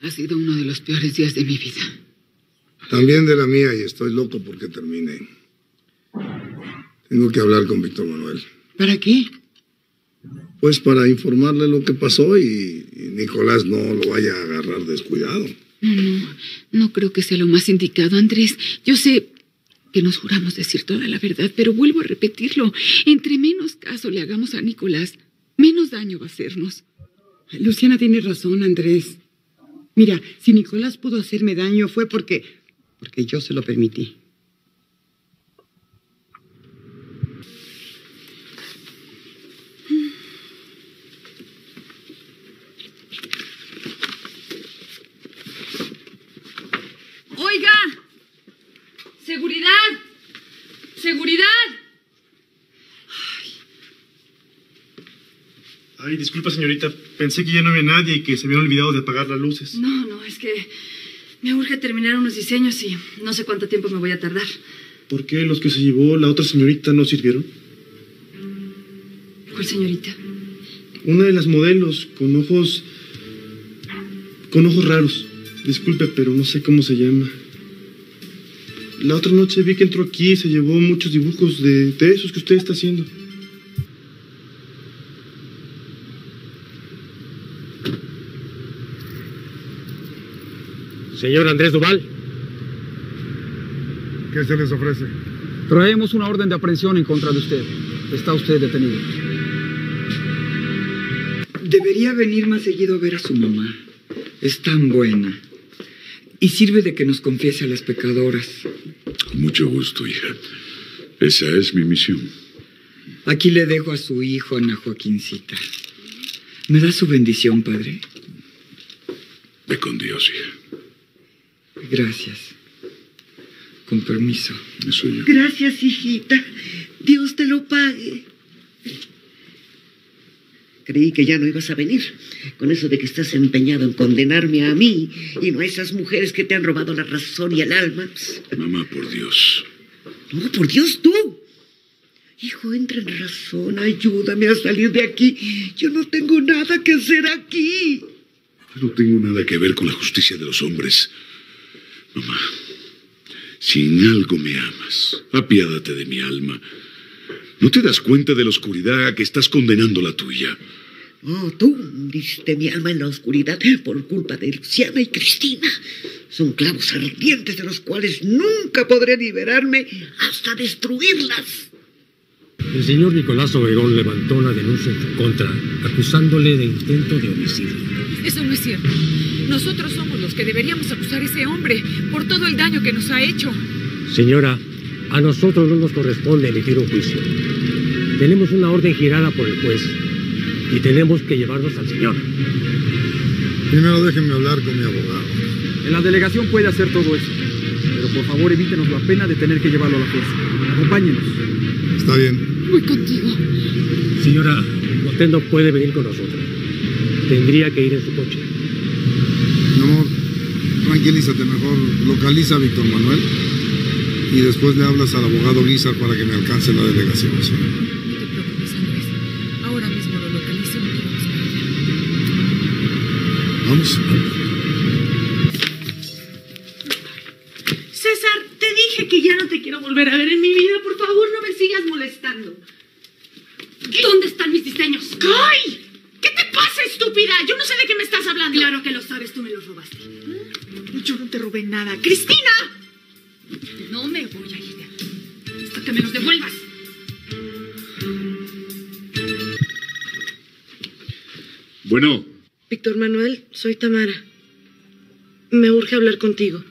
Ha sido uno de los peores días de mi vida. También de la mía y estoy loco porque termine. Tengo que hablar con Víctor Manuel. ¿Para qué? Pues para informarle lo que pasó y, y Nicolás no lo vaya a agarrar descuidado. No, no, no creo que sea lo más indicado, Andrés. Yo sé que nos juramos decir toda la verdad, pero vuelvo a repetirlo. Entre menos caso le hagamos a Nicolás, menos daño va a hacernos. Luciana tiene razón, Andrés. Mira, si Nicolás pudo hacerme daño fue porque porque yo se lo permití. Oiga, seguridad, seguridad. Ay, disculpa, señorita. Pensé que ya no había nadie y que se habían olvidado de apagar las luces. No, no, es que me urge terminar unos diseños y no sé cuánto tiempo me voy a tardar. ¿Por qué los que se llevó la otra señorita no sirvieron? ¿Cuál señorita? Una de las modelos, con ojos. con ojos raros. Disculpe, pero no sé cómo se llama. La otra noche vi que entró aquí y se llevó muchos dibujos de, de esos que usted está haciendo. Señor Andrés Duval. ¿Qué se les ofrece? Traemos una orden de aprehensión en contra de usted. Está usted detenido. Debería venir más seguido a ver a su mamá. Es tan buena. Y sirve de que nos confiese a las pecadoras. Con mucho gusto, hija. Esa es mi misión. Aquí le dejo a su hijo, Ana Joaquincita. ¿Me da su bendición, padre? Ve con Dios, hija. Gracias. Con permiso. Eso yo. Gracias, hijita. Dios te lo pague. Creí que ya no ibas a venir, con eso de que estás empeñado en condenarme a mí y no a esas mujeres que te han robado la razón y el alma. Mamá, por Dios. No, por Dios, tú. Hijo, entra en razón, ayúdame a salir de aquí. Yo no tengo nada que hacer aquí. Yo no tengo nada que ver con la justicia de los hombres. Mamá, si en algo me amas, apiádate de mi alma. ¿No te das cuenta de la oscuridad a que estás condenando la tuya? No, tú hundiste mi alma en la oscuridad por culpa de Luciana y Cristina. Son clavos ardientes de los cuales nunca podré liberarme hasta destruirlas. El señor Nicolás Obregón levantó una denuncia en su contra, acusándole de intento de homicidio. Eso no es cierto. Nosotros somos los que deberíamos acusar a ese hombre por todo el daño que nos ha hecho. Señora, a nosotros no nos corresponde emitir un juicio. Tenemos una orden girada por el juez y tenemos que llevarnos al señor. Primero déjenme hablar con mi abogado. En la delegación puede hacer todo eso. Pero por favor evítenos la pena de tener que llevarlo a la fuerza. Acompáñenos. Está bien. Voy contigo. Señora, usted no puede venir con nosotros. Tendría que ir en su coche. Mi amor, tranquilízate mejor. Localiza a Víctor Manuel y después le hablas al abogado Guizar para que me alcance la delegación. ¿sí? No te preocupes, Andrés. Ahora mismo lo localizo y vamos para allá. Vamos. César, te dije que ya no te quiero volver a ver en mi vida. Por favor, no me sigas molestando. ¿Dónde están mis diseños? ¡Ay! ¿Qué te pasa, estúpida? Yo no sé de qué me estás hablando. Tú me los robaste. Yo no te robé nada. ¡Cristina! No me voy a ir de aquí hasta que me los devuelvas. Bueno, Víctor Manuel, soy Tamara. Me urge hablar contigo.